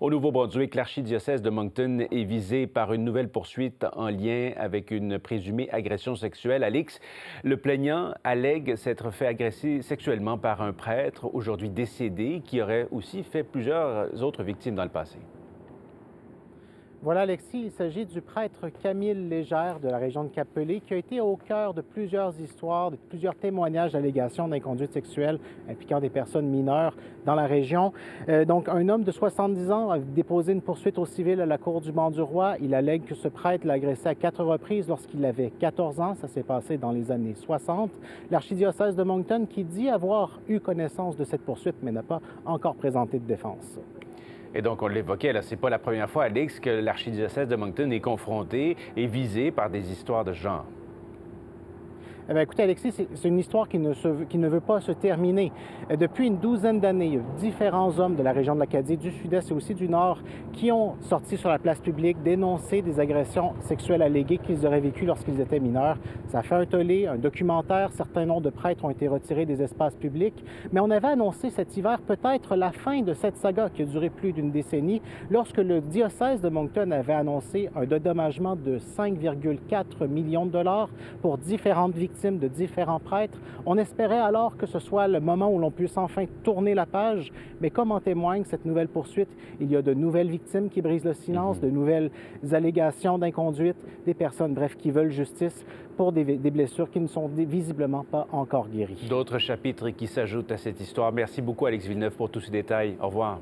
Au Nouveau-Brunswick, l'archidiocèse de Moncton est visé par une nouvelle poursuite en lien avec une présumée agression sexuelle. Alix, le plaignant allègue s'être fait agresser sexuellement par un prêtre aujourd'hui décédé qui aurait aussi fait plusieurs autres victimes dans le passé. Voilà, Alexis, il s'agit du prêtre Camille Légère de la région de Capelé qui a été au cœur de plusieurs histoires, de plusieurs témoignages d'allégations d'inconduite sexuelle impliquant des personnes mineures dans la région. Euh, donc, un homme de 70 ans a déposé une poursuite au civil à la Cour du Banc du Roi. Il allègue que ce prêtre l'a agressé à quatre reprises lorsqu'il avait 14 ans. Ça s'est passé dans les années 60. L'archidiocèse de Moncton qui dit avoir eu connaissance de cette poursuite mais n'a pas encore présenté de défense. Et donc, on l'évoquait, c'est pas la première fois, Alix, que l'archidiocèse de Moncton est confronté et visé par des histoires de genre. Eh écoutez, Alexis, c'est une histoire qui ne, veut pas se terminer. Euh, depuis une douzaine d'années, différents hommes de la région de l'Acadie, du Sud-Est et aussi du Nord, qui ont sorti sur la place publique dénoncé des agressions sexuelles alléguées qu'ils auraient vécues lorsqu'ils étaient mineurs. Ça a fait un tollé, un documentaire. Certains noms de prêtres ont été retirés des espaces publics. Mais on avait annoncé cet hiver peut-être la fin de cette saga qui a duré plus d'une décennie lorsque le diocèse de Moncton avait annoncé un dédommagement de 5,4 millions de dollars pour différentes victimes de différents prêtres. On espérait alors que ce soit le moment où l'on puisse enfin tourner la page, mais comme en témoigne cette nouvelle poursuite, il y a de nouvelles victimes qui brisent le silence, mhm. de nouvelles allégations d'inconduite, des personnes, bref, qui veulent justice pour des, des blessures qui ne sont visiblement pas encore guéries. D'autres chapitres qui s'ajoutent à cette histoire. Merci beaucoup, Alex Villeneuve, pour tous ces détails. Au revoir.